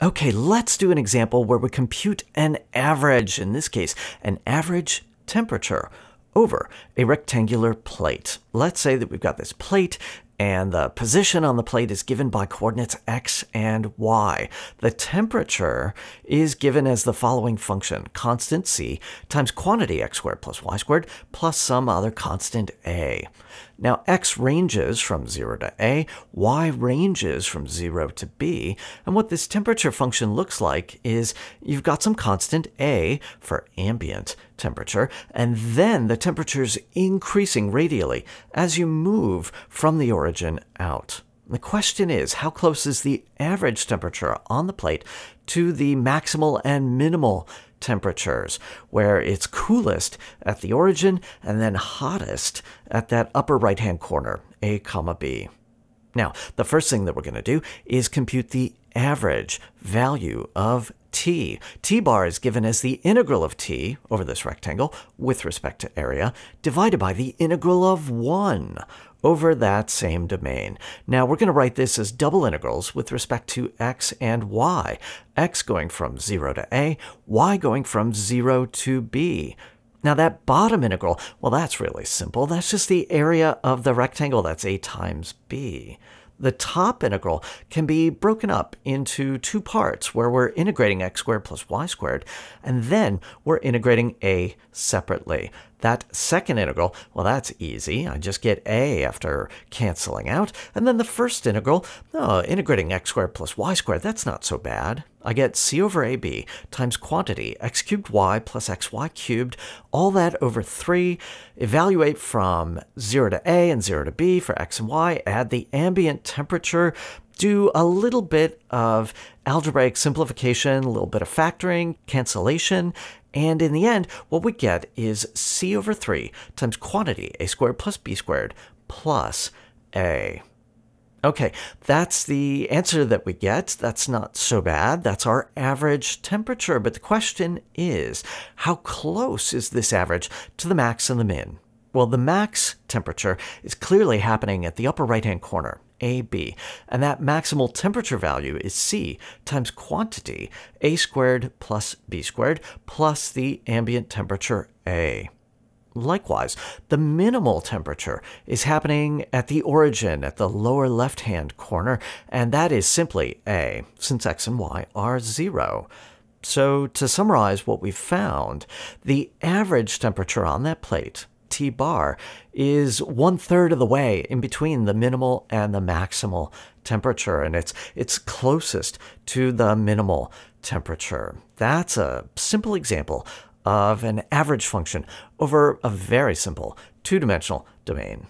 Okay, let's do an example where we compute an average, in this case, an average temperature over a rectangular plate. Let's say that we've got this plate and the position on the plate is given by coordinates x and y. The temperature is given as the following function, constant c times quantity x squared plus y squared plus some other constant a. Now x ranges from 0 to a, y ranges from 0 to b, and what this temperature function looks like is you've got some constant a for ambient temperature, and then the temperature is increasing radially as you move from the origin out. The question is, how close is the average temperature on the plate to the maximal and minimal temperatures, where it's coolest at the origin and then hottest at that upper right-hand corner, A comma B. Now, the first thing that we're going to do is compute the average value of t. t bar is given as the integral of t over this rectangle with respect to area divided by the integral of 1 over that same domain. Now we're going to write this as double integrals with respect to x and y. x going from 0 to a, y going from 0 to b. Now that bottom integral, well that's really simple. That's just the area of the rectangle. That's a times b. The top integral can be broken up into two parts where we're integrating x squared plus y squared, and then we're integrating a separately. That second integral, well, that's easy. I just get a after canceling out. And then the first integral, oh, integrating x squared plus y squared, that's not so bad. I get c over ab times quantity x cubed y plus xy cubed, all that over 3. Evaluate from 0 to a and 0 to b for x and y, add the ambient temperature, do a little bit of algebraic simplification, a little bit of factoring, cancellation, and in the end, what we get is c over 3 times quantity, a squared plus b squared, plus a. Okay, that's the answer that we get. That's not so bad. That's our average temperature. But the question is, how close is this average to the max and the min? Well, the max temperature is clearly happening at the upper right-hand corner. AB, and that maximal temperature value is C times quantity, A squared plus B squared, plus the ambient temperature A. Likewise, the minimal temperature is happening at the origin at the lower left-hand corner, and that is simply A, since x and y are zero. So to summarize what we've found, the average temperature on that plate T bar is one third of the way in between the minimal and the maximal temperature, and it's it's closest to the minimal temperature. That's a simple example of an average function over a very simple two-dimensional domain.